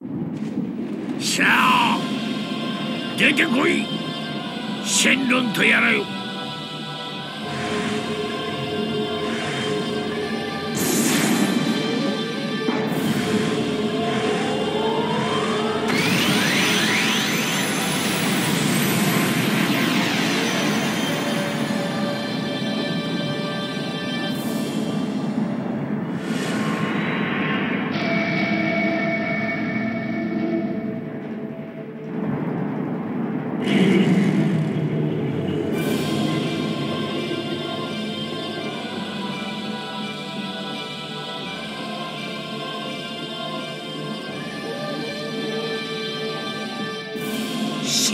さあ出てこい!シェンロンとやらよ!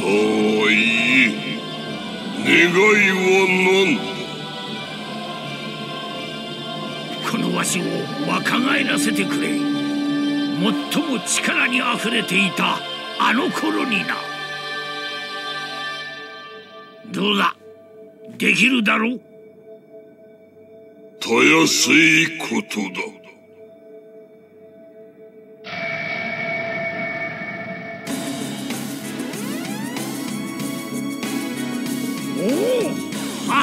あいい願いは何だこのわしを若返らせてくれ。最も力にあふれていたあの頃にな。どうだ？できるだろう？たやすいことだ。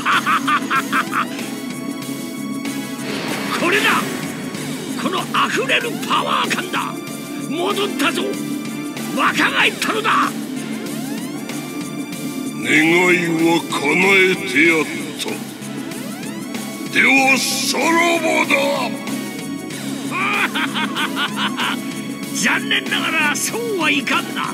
これだ!この溢れるパワー感だ!戻ったぞ!若返ったのだ!願いは叶えてやった。ではさらばだ! 残念ながらそうはいかんな